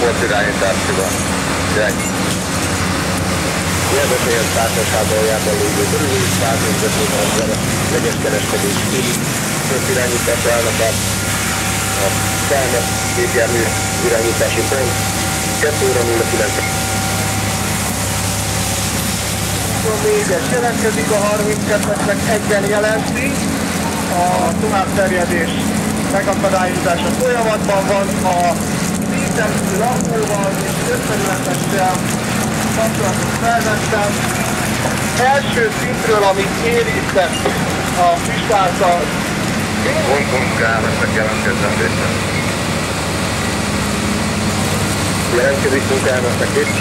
sportirányítási van. Irány. Érdekes társaságban lévő körülbelül 150 ezer vegyes kereskedés irányítás állnak a, Felmet gépjármű irányítási pont 2 óra 09. A véges jelentkezik, a 32-esnek egyen jelenti, a továbbterjedés megakadályozása folyamatban van, a vízem lakóval és összeületessel kapcsolatot felvettem. Első szintről, amit érintett a Pistáltal, Hongkong KMS-nek jelentkezzen részben. Jelentkezik munkának itt.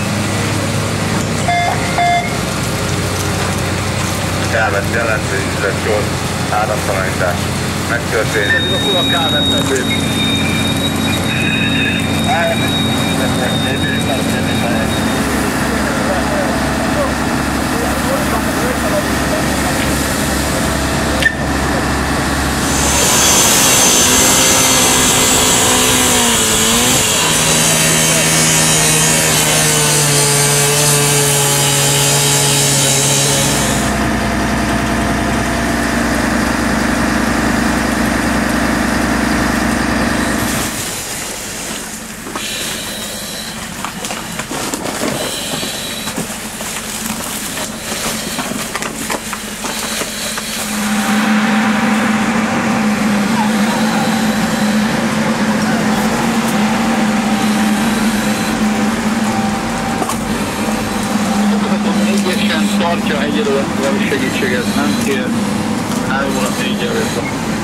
KMS jelentkezésre gyors áramtalanítás. Megtörtént. ez a fura tartja egyelőre valami segítséget, nem kér. Három óra négy előtt.